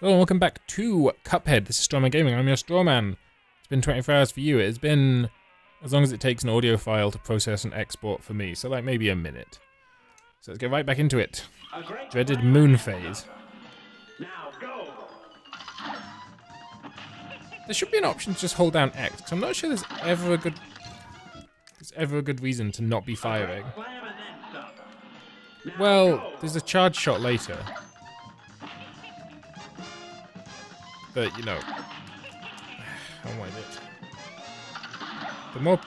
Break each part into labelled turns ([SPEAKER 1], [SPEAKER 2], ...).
[SPEAKER 1] Hello and welcome back to Cuphead. This is Strawman Gaming. I'm your Strawman. It's been 24 hours for you. It's been as long as it takes an audio file to process and export for me, so like maybe a minute. So let's get right back into it. Dreaded moon phase.
[SPEAKER 2] Now go.
[SPEAKER 1] There should be an option to just hold down X, because I'm not sure there's ever a good there's ever a good reason to not be firing.
[SPEAKER 2] Slam and then stop. Now
[SPEAKER 1] Well, there's a charge shot later. But, you know. How wide it? The more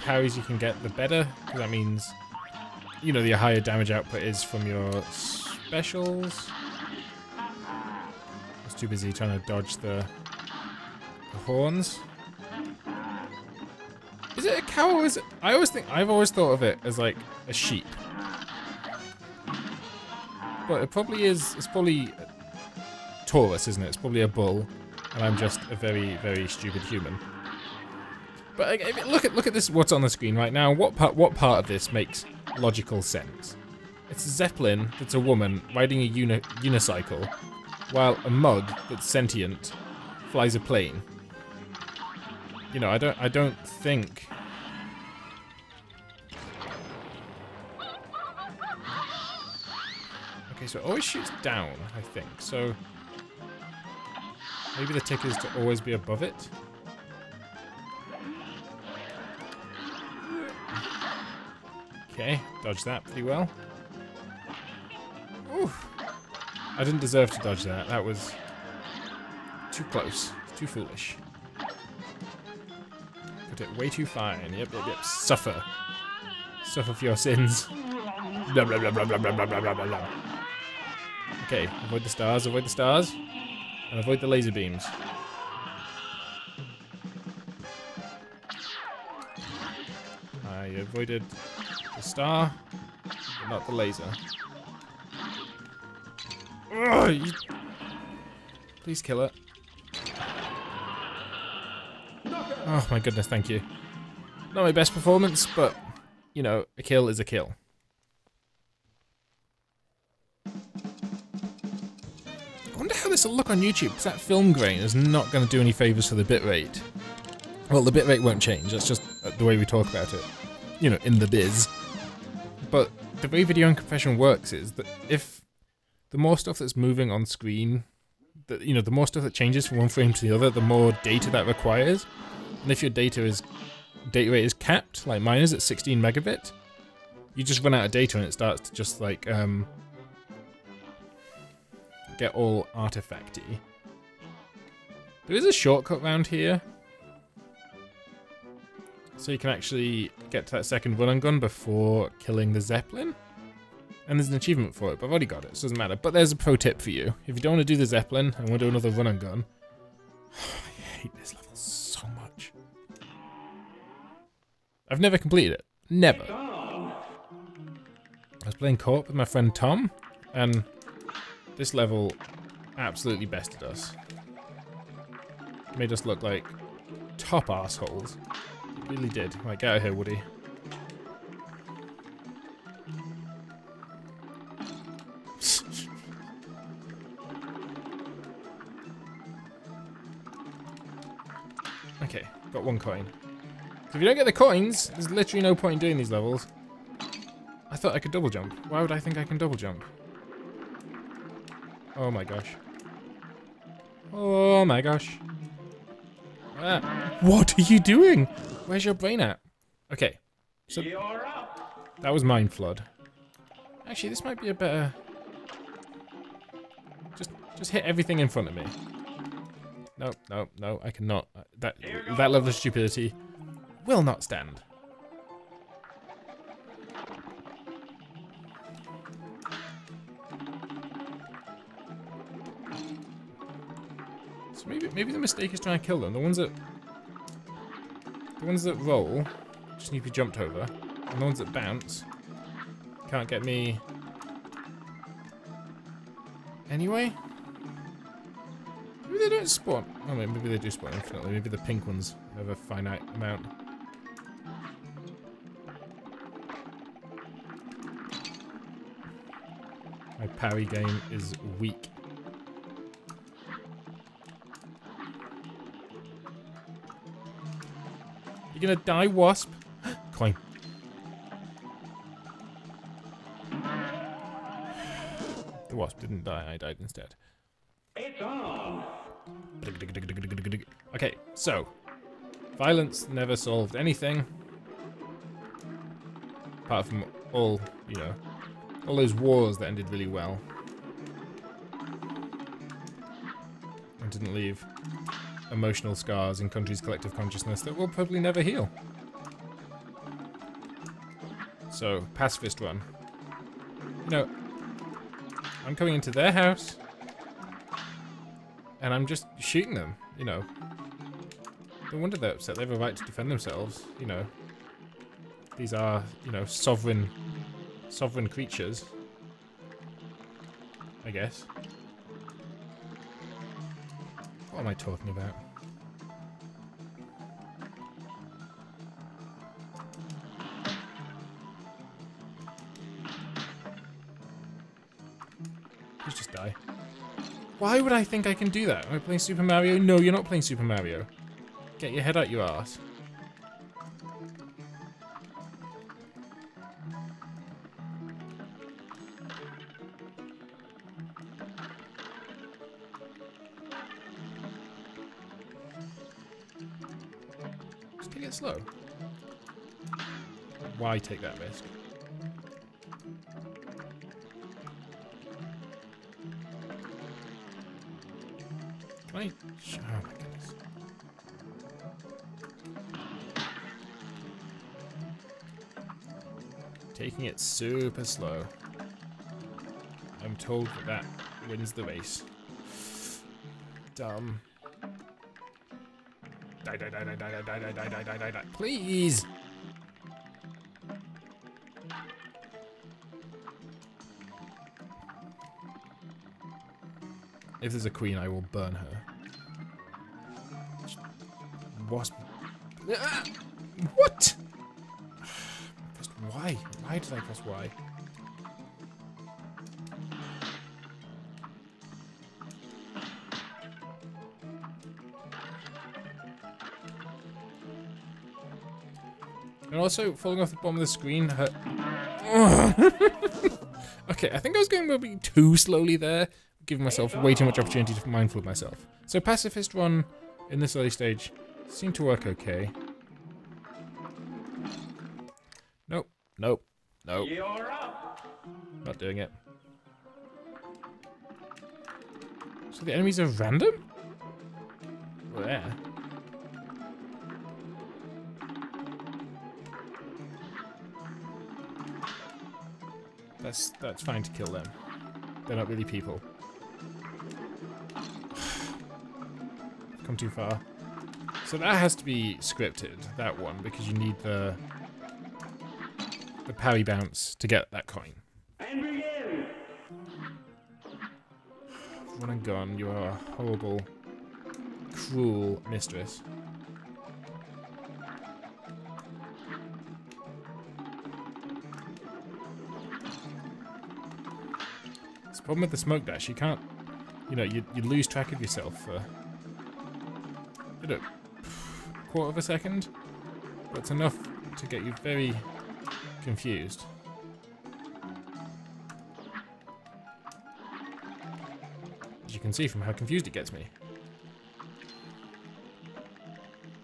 [SPEAKER 1] parries you can get, the better, because that means, you know, the higher damage output is from your specials. I was too busy trying to dodge the, the horns. Is it a cow or is it? I always think I've always thought of it as like a sheep. But it probably is. It's probably Taurus, isn't it? It's probably a bull, and I'm just a very, very stupid human. But look at look at this. What's on the screen right now? What part? What part of this makes logical sense? It's a zeppelin that's a woman riding a uni unicycle, while a mug that's sentient flies a plane. You know, I don't. I don't think. Okay, so oh, it always shoots down, I think. So maybe the tick is to always be above it. Okay, dodge that pretty well. Oof. I didn't deserve to dodge that. That was too close. Too foolish. Put it way too fine. Yep, yep, yep. Suffer. Suffer for your sins. Blah, blah, blah, blah, blah, blah, blah, blah, blah, blah. Okay, avoid the stars, avoid the stars. And avoid the laser beams. I avoided the star, but not the laser. Ugh, you- Please kill it. Oh my goodness, thank you. Not my best performance, but, you know, a kill is a kill. Will look on YouTube, because that film grain is not going to do any favours for the bitrate. Well, the bitrate won't change, that's just uh, the way we talk about it. You know, in the biz. But the way video compression works is that if the more stuff that's moving on screen, that you know, the more stuff that changes from one frame to the other, the more data that requires. And if your data is data rate is capped, like mine is at 16 megabit, you just run out of data and it starts to just like um get all artifacty. There is a shortcut round here. So you can actually get to that second run and gun before killing the Zeppelin. And there's an achievement for it, but I've already got it, so it doesn't matter. But there's a pro tip for you. If you don't want to do the Zeppelin and want to do another run and gun, I hate this level so much. I've never completed it. Never. I was playing co-op with my friend Tom, and this level absolutely bested us. Made us look like top assholes. It really did. Right, get out of here, Woody. okay, got one coin. If you don't get the coins, there's literally no point in doing these levels. I thought I could double jump. Why would I think I can double jump? Oh my gosh. Oh my gosh. Ah. What are you doing? Where's your brain at? Okay, So- that was mind flood. Actually, this might be a better. Just, just hit everything in front of me. No, no, no, I cannot. That, that level of stupidity will not stand. Maybe, the mistake is trying to kill them. The ones that, the ones that roll, just need to be jumped over, and the ones that bounce can't get me. Anyway, maybe they don't spawn. Oh, maybe they do spawn infinitely. Maybe the pink ones have a finite amount. My parry game is weak. Gonna die, Wasp? Coin. The Wasp didn't die, I died instead.
[SPEAKER 2] It's on.
[SPEAKER 1] Okay, so. Violence never solved anything. Apart from all, you know, all those wars that ended really well. And didn't leave emotional scars in countries' collective consciousness that will probably never heal. So, pacifist one. You know, I'm coming into their house, and I'm just shooting them, you know. No wonder they're upset. They have a right to defend themselves, you know. These are, you know, sovereign, sovereign creatures. I guess. Am I talking about? Please just die. Why would I think I can do that? Am I playing Super Mario? No, you're not playing Super Mario. Get your head out your ass. Take that risk? Can I? Oh my goodness. Taking it super slow. I'm told that that wins the race. Dumb. Die, die, die, die, die, die, die, die, die, die, die, die, die. Please! If there's a queen, I will burn her. Wasp. Ah! What? Pressed Y. Why did I press Y? And also, falling off the bottom of the screen hurt. okay, I think I was going maybe too slowly there, giving myself way too much opportunity to be mindful of myself. So pacifist run in this early stage seemed to work okay. Nope, nope, nope,
[SPEAKER 2] You're up.
[SPEAKER 1] not doing it. So the enemies are random? Where? That's that's fine to kill them. They're not really people. Come too far. So that has to be scripted, that one, because you need the the parry bounce to get that coin.
[SPEAKER 2] And begin.
[SPEAKER 1] Run and gun, you are a horrible, cruel mistress. It's the problem with the smoke dash, you can't, you know, you, you lose track of yourself for, you know, quarter of a second, but it's enough to get you very confused. As you can see from how confused it gets me.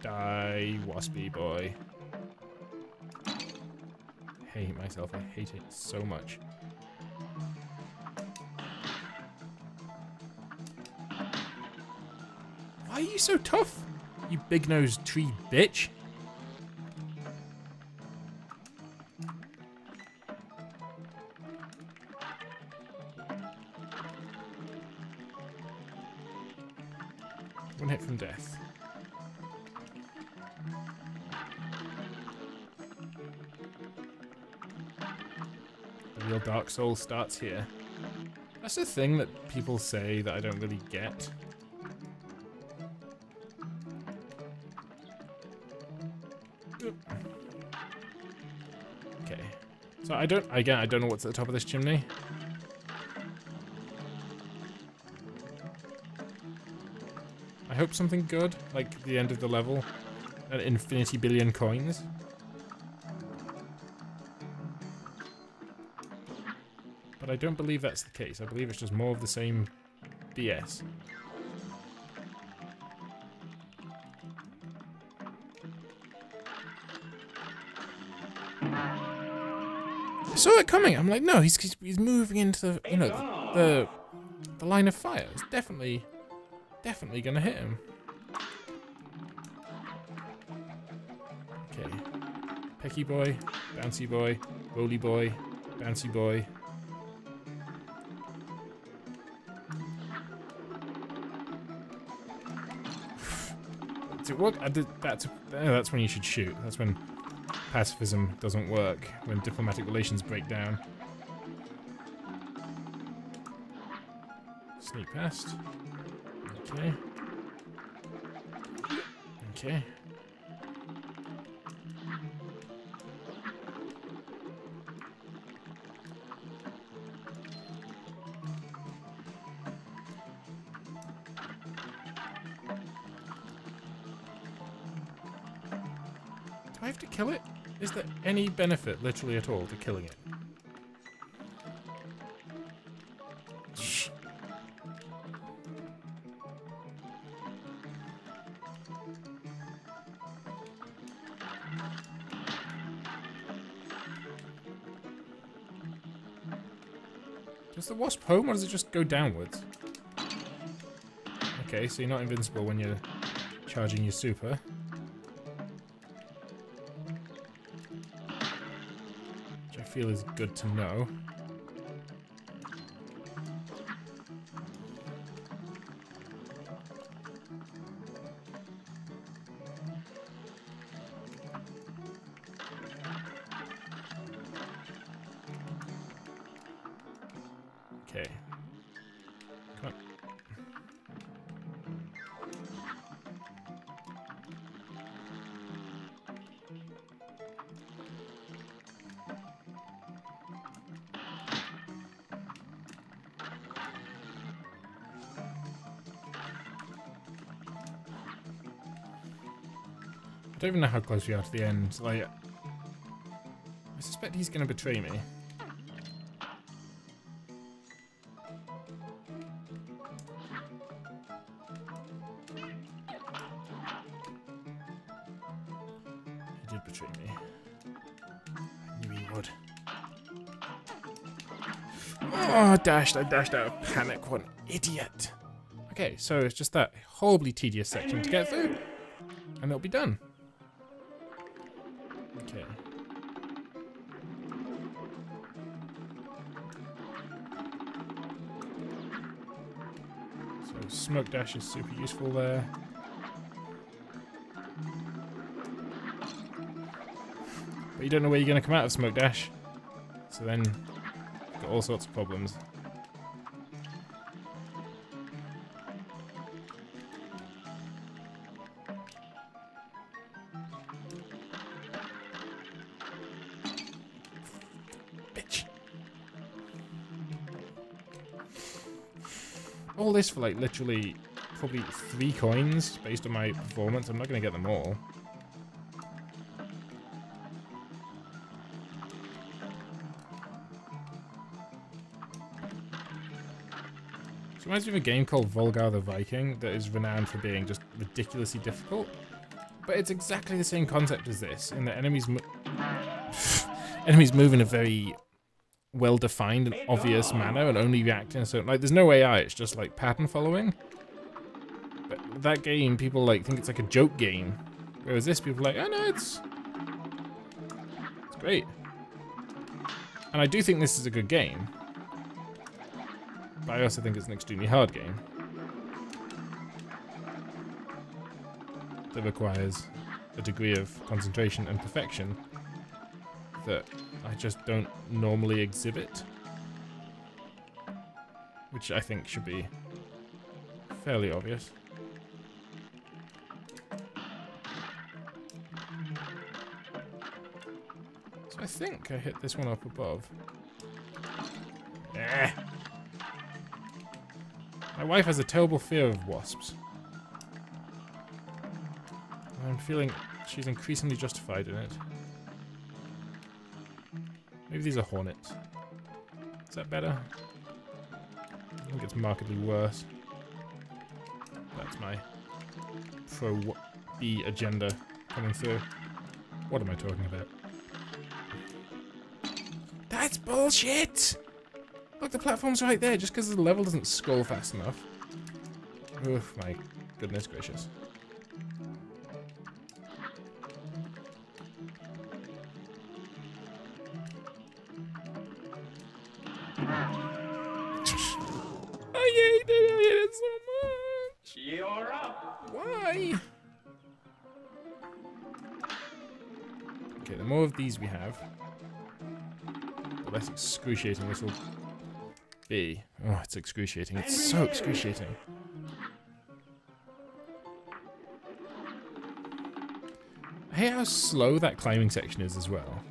[SPEAKER 1] Die, waspy boy. Hate myself, I hate it so much. Why are you so tough? You big-nosed tree bitch. One hit from death. The real Dark Souls starts here. That's a thing that people say that I don't really get. So I don't, again, I don't know what's at the top of this chimney. I hope something good, like the end of the level. an infinity billion coins. But I don't believe that's the case. I believe it's just more of the same BS. Saw it coming. I'm like, no, he's he's, moving into the you know the, the the line of fire. It's definitely definitely gonna hit him. Okay, Pecky boy, bouncy boy, roly boy, bouncy boy. Does it work? I did, that's that's when you should shoot. That's when pacifism doesn't work when diplomatic relations break down. Sneak past. Okay. Okay. Do I have to kill it? Is there any benefit, literally at all, to killing it? Does the wasp home or does it just go downwards? Okay, so you're not invincible when you're charging your super. Feel is good to know. Don't even know how close we are to the end. Like, I suspect he's going to betray me. He did betray me. I knew he would. Oh, dashed. I dashed out of panic. What an idiot. Okay, so it's just that horribly tedious section to get through. And it'll be done. Smoke dash is super useful there. But you don't know where you're going to come out of smoke dash. So then, you've got all sorts of problems. For like literally probably three coins based on my performance. I'm not going to get them all. So reminds me of a game called Volgarr the Viking that is renowned for being just ridiculously difficult. But it's exactly the same concept as this, in that enemies mo enemies move in a very well-defined and obvious manner and only react in a certain like there's no AI, it's just like pattern following. But that game, people like think it's like a joke game. Whereas this people like, oh no, it's it's great. And I do think this is a good game. But I also think it's an extremely hard game. That requires a degree of concentration and perfection that I just don't normally exhibit. Which I think should be fairly obvious. So I think I hit this one up above. Eh. My wife has a terrible fear of wasps. I'm feeling she's increasingly justified in it. Maybe these are hornets. Is that better? I think it's markedly worse. That's my pro B agenda coming through. What am I talking about? That's bullshit! Look, the platform's right there, just because the level doesn't scroll fast enough. Oof, my goodness gracious. These we have, the less excruciating this will be. Oh, it's excruciating. It's so excruciating. I hate how slow that climbing section is as well.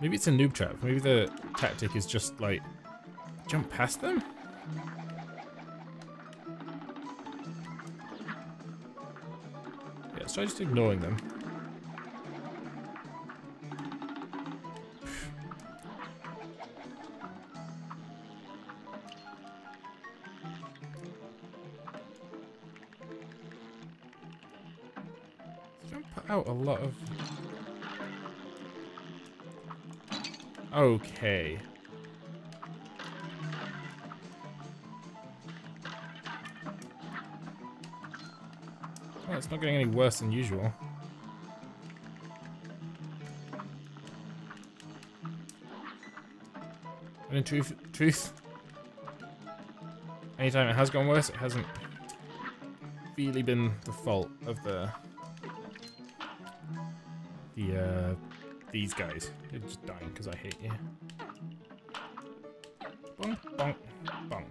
[SPEAKER 1] Maybe it's a noob trap. Maybe the tactic is just like jump past them? Let's try just ignoring them. Put out a lot of... Okay. Not getting any worse than usual. And in truth, truth, anytime it has gone worse, it hasn't really been the fault of the the uh, these guys. They're just dying because I hate you. Bonk, bonk, bonk.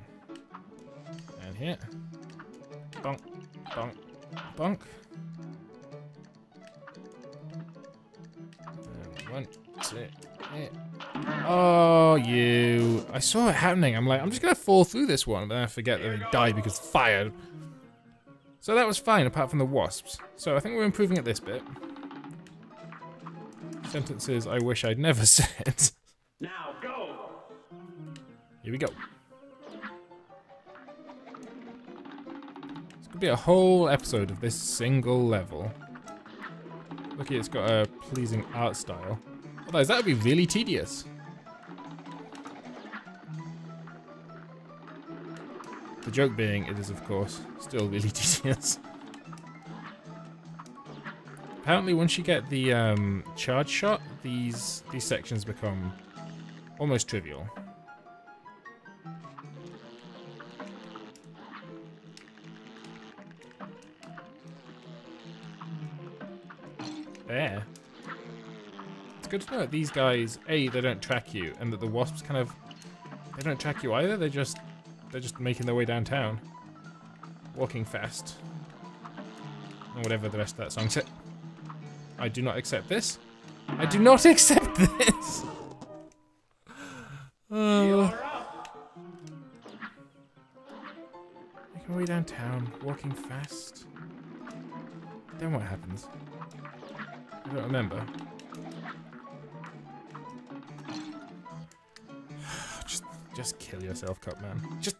[SPEAKER 1] And here. Bonk, bonk, bonk. And one, two, eight. Oh, you. I saw it happening. I'm like, I'm just going to fall through this one. But then I forget that they die because fired. So that was fine, apart from the wasps. So I think we're improving at this bit. Sentences I wish I'd never said.
[SPEAKER 2] Now go.
[SPEAKER 1] Here we go. Be a whole episode of this single level. Look, it's got a pleasing art style. Otherwise, that would be really tedious. The joke being, it is of course still really tedious. Apparently, once you get the um, charge shot, these these sections become almost trivial. There. It's good to know that these guys, A, they don't track you, and that the wasps kind of they don't track you either, they just they're just making their way downtown. Walking fast. And whatever the rest of that song said. I do not accept this. I do not accept this. Oh.
[SPEAKER 2] You're
[SPEAKER 1] our way downtown, walking fast. Then what happens? I don't remember. just, just kill yourself, Cupman. Just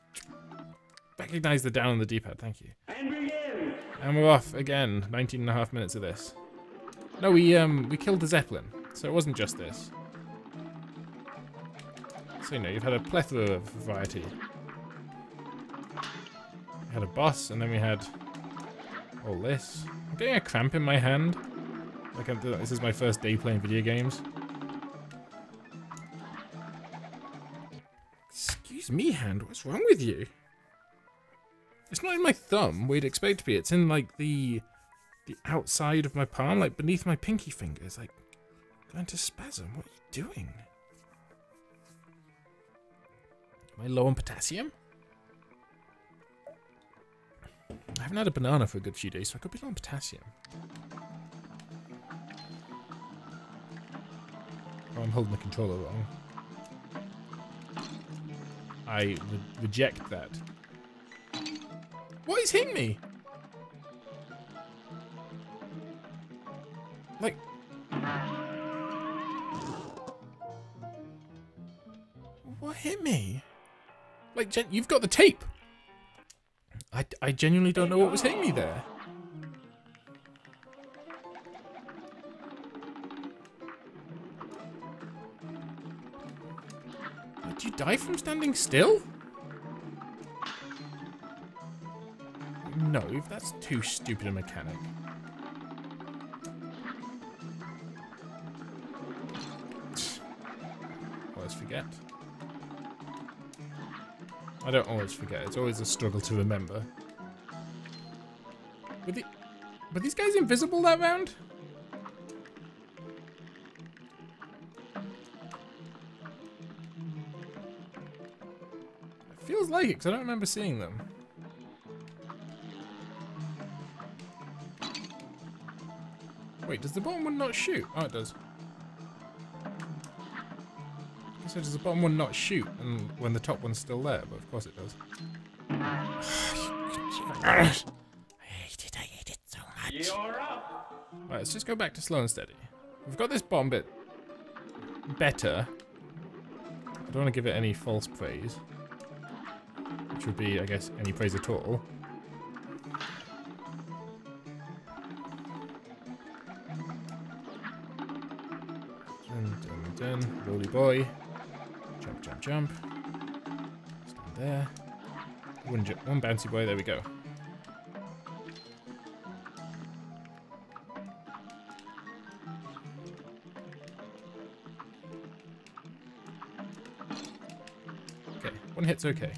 [SPEAKER 1] recognize the down on the D-pad. Thank you.
[SPEAKER 2] And begin.
[SPEAKER 1] And we're off again. 19 and a half minutes of this. No, we um we killed the Zeppelin, so it wasn't just this. So you know, you've had a plethora of variety. We had a boss, and then we had all this. I'm getting a cramp in my hand. Like this is my first day playing video games. Excuse me, hand. What's wrong with you? It's not in my thumb. We'd expect to be. It's in like the the outside of my palm, like beneath my pinky finger. It's like going to spasm. What are you doing? Am I low on potassium? I haven't had a banana for a good few days, so I could be low on potassium. Oh, I'm holding the controller wrong. I re reject that. What is hitting me? Like... What hit me? Like, you've got the tape! I, I genuinely don't know what was hitting me there. Did you die from standing still? No, that's too stupid a mechanic. Always forget. I don't always forget. It's always a struggle to remember. Were, the, were these guys invisible that round? It feels like it, because I don't remember seeing them. Wait, does the bottom one not shoot? Oh, it does. So does the bottom one not shoot and when the top one's still there? But of course it does. I hate it, I hate it so much.
[SPEAKER 2] You're up.
[SPEAKER 1] Right, let's just go back to slow and steady. We've got this bottom bit better. I don't want to give it any false praise. Which would be, I guess, any praise at all. Dun, dun, dun. Rolly boy. Jump, jump, jump. Stand there. One, ju- one bouncy boy, there we go. Okay, one hit's okay.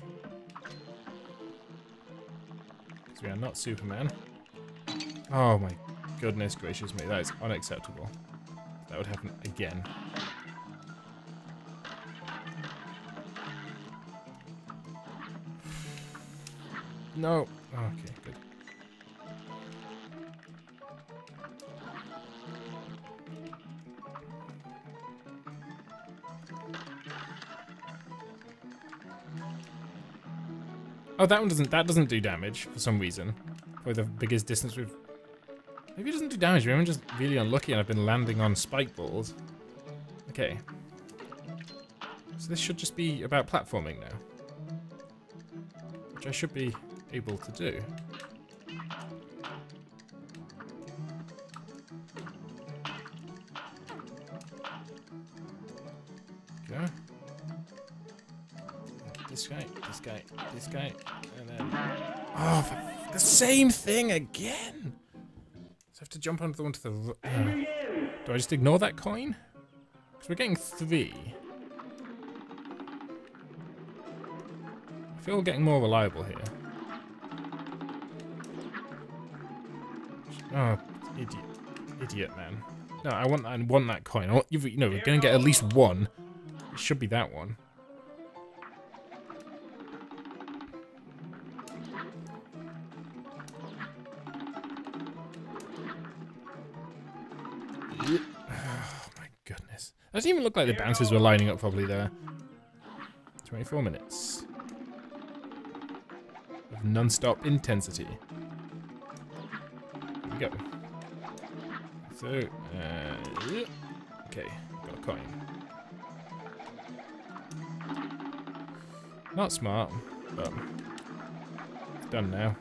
[SPEAKER 1] Not Superman. Oh my goodness gracious me, that is unacceptable. That would happen again. No. Okay, good. Oh, that one doesn't. That doesn't do damage for some reason. Probably the biggest distance we've. Maybe it doesn't do damage. Maybe I'm just really unlucky and I've been landing on spike balls. Okay. So this should just be about platforming now. Which I should be able to do. This guy, and then... Oh, the same thing again! So I have to jump onto the one to the... uh, do I just ignore that coin? Because we're getting three. I feel we're getting more reliable here. Oh, idiot. Idiot, man. No, I want, I want that coin. I want, you know, we're going to get at least one. It should be that one. Doesn't even look like the bouncers were lining up properly there. 24 minutes. Of non-stop intensity. We go. So, uh, okay, got a coin. Not smart, but done now.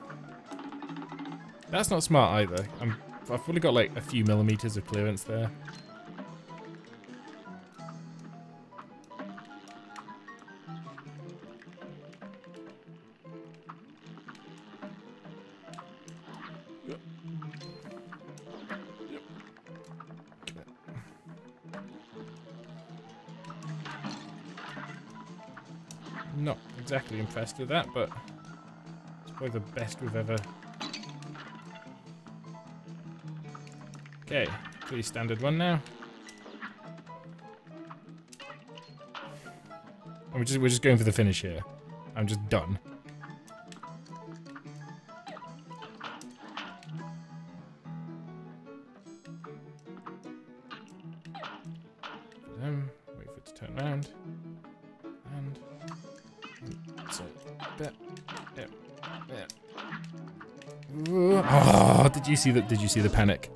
[SPEAKER 1] That's not smart either. I'm, I've only got like a few millimeters of clearance there. Exactly impressed with that, but it's probably the best we've ever. Okay, pretty standard one now. And we're just we're just going for the finish here. I'm just done. You see the did you see the panic?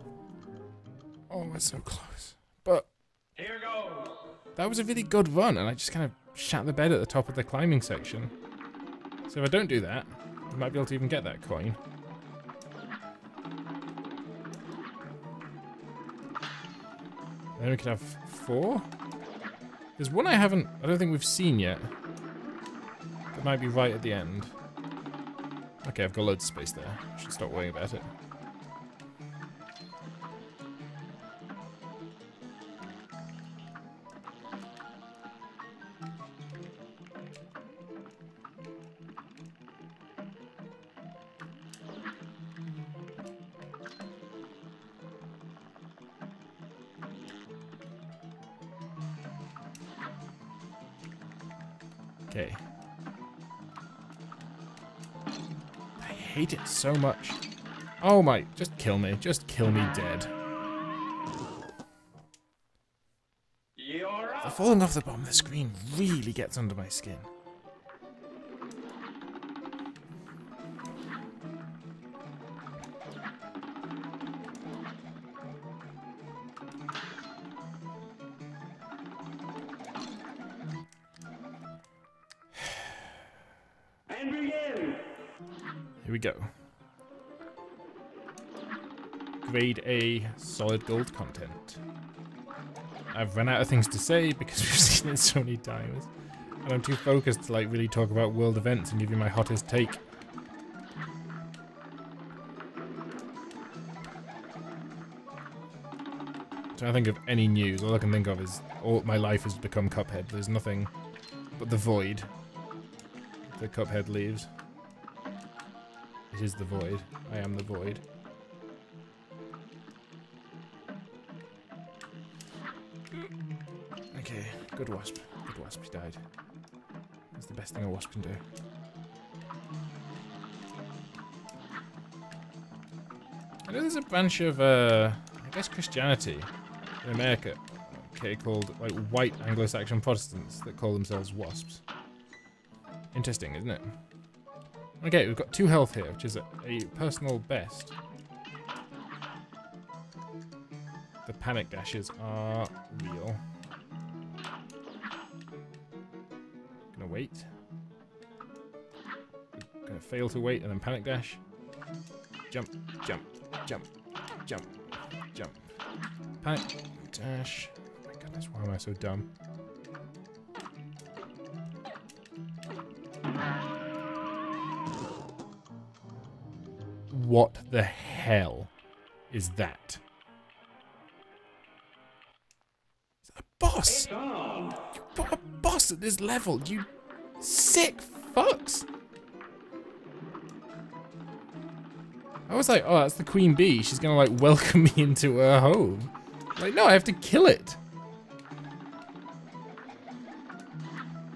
[SPEAKER 1] Oh my was so close. But
[SPEAKER 2] Here goes.
[SPEAKER 1] that was a really good run, and I just kind of shat the bed at the top of the climbing section. So if I don't do that, I might be able to even get that coin. Then we could have four. There's one I haven't, I don't think we've seen yet. That might be right at the end. Okay, I've got loads of space there. Should stop worrying about it. So much. Oh my, just kill me. Just kill me dead.
[SPEAKER 2] You're
[SPEAKER 1] The falling off the bottom of the screen really gets under my skin. Here we go. Grade A solid gold content. I've run out of things to say because we've seen it so many times. And I'm too focused to like really talk about world events and give you my hottest take. Trying to think of any news. All I can think of is all my life has become Cuphead. There's nothing but the void. The Cuphead leaves. It is the void. I am the void. Good wasp. Good wasp, he died. That's the best thing a wasp can do. I know there's a bunch of, uh, I guess Christianity in America, okay, called, like, white Anglo-Saxon Protestants that call themselves wasps. Interesting, isn't it? Okay, we've got two health here, which is a, a personal best. The panic dashes are real. Gonna wait. Gonna fail to wait and then panic dash. Jump, jump, jump, jump, jump. Panic dash. Oh my goodness, why am I so dumb? What the hell is that? Is that a boss? You put a boss at this level, you sick fucks. I was like, oh, that's the queen bee. She's gonna like welcome me into her home. Like, no, I have to kill it.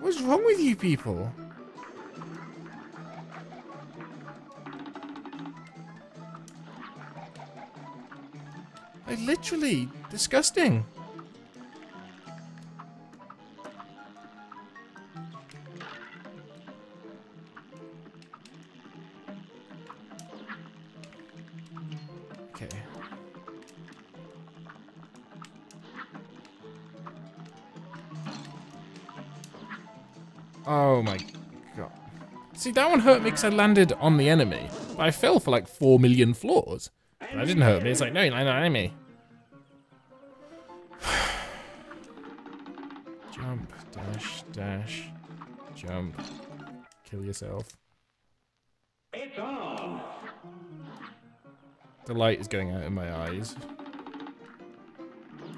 [SPEAKER 1] What's wrong with you people? Like, literally, disgusting. See, that one hurt me because I landed on the enemy. But I fell for like 4 million floors. But that didn't hurt me. It's like, no, you landed on enemy. jump, dash, dash, jump. Kill yourself.
[SPEAKER 2] It's on.
[SPEAKER 1] The light is going out in my eyes.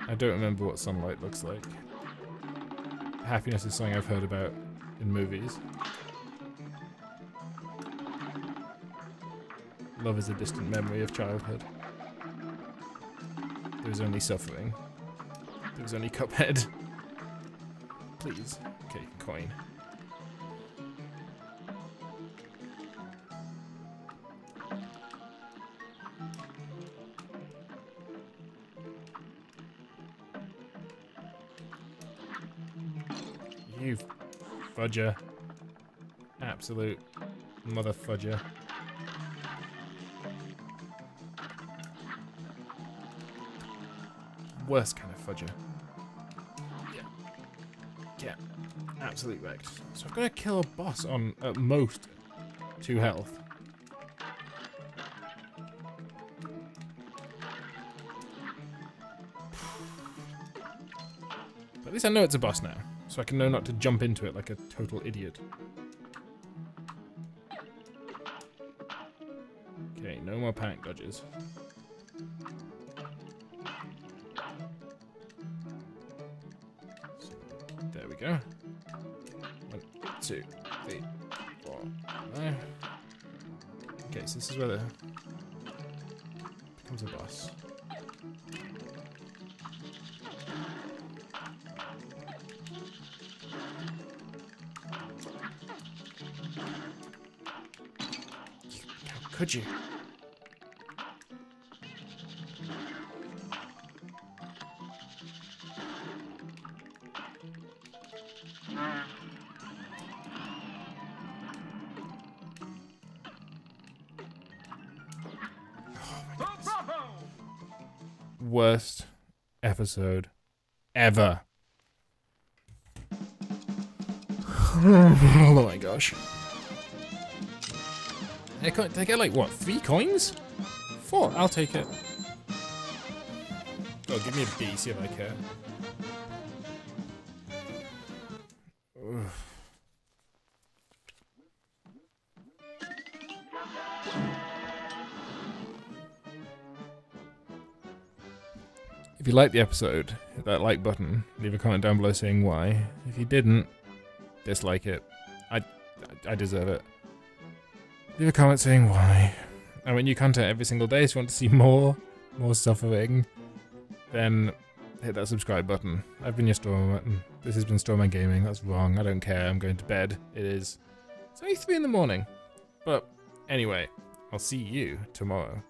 [SPEAKER 1] I don't remember what sunlight looks like. Happiness is something I've heard about in movies. Love is a distant memory of childhood. There was only suffering. There was only Cuphead. Please. Okay, coin. You fudger. Absolute mother fudger. Worst kind of fudger. Yeah. Yeah. Absolutely wrecked. So I've got to kill a boss on, at most, two health. But at least I know it's a boss now, so I can know not to jump into it like a total idiot. Okay, no more panic dodges. We go. One, two, three, four, five. Okay, so this is where the becomes a boss. Could you? Episode ever. oh my gosh. They get like what, three coins? Four, I'll take it. Oh, give me a B, see if I care. Ugh. If you liked the episode, hit that like button. Leave a comment down below saying why. If you didn't, dislike it. I, I, I deserve it. Leave a comment saying why. And when you content every single day, so if you want to see more, more suffering, then hit that subscribe button. I've been your Straw Man. Mm, this has been Straw Man Gaming. That's wrong. I don't care. I'm going to bed. It is. It's only three in the morning. But anyway, I'll see you tomorrow.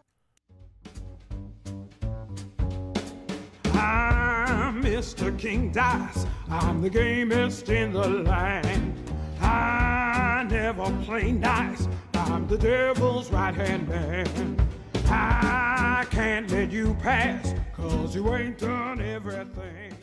[SPEAKER 3] I'm Mr. King Dice. I'm the gamest in the land. I never play nice. I'm the devil's right hand man. I can't let you pass, cause you ain't done everything.